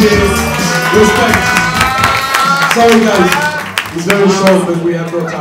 cheers, respect. Sorry guys, it's very short but we have no time.